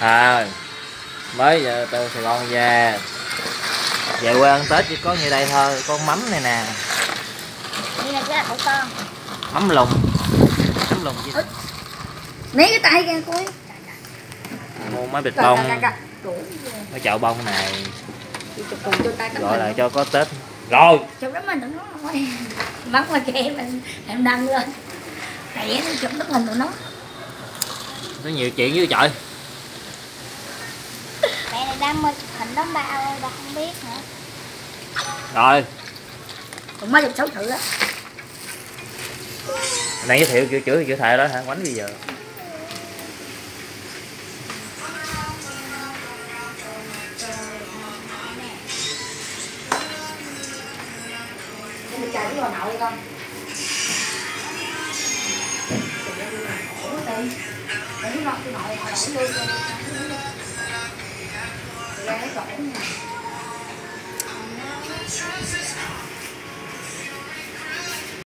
à mới giờ từ sài gòn về. Về quê ăn tết chỉ có như đây thôi con mắm này nè. Đây là cái của con mắm lùng. Mắm lùng chứ mấy cái tay cô ấy mua mấy bịch bông. mấy chậu bông này. Gọi mình. là cho có tết. Rồi. Chụp đó mình tụi nó thôi bắn qua kia mình em đăng lên. Nó chụp tấm hình tụi nó nó nhiều chuyện với trời đang mơ chụp hình đóng bao ơi bà không biết hả rồi. Tụi mới chụp xấu thử á. Đang giới thiệu chữ chữ chữ thề đó hả? Quánh bây giờ. Mình chạy cái lò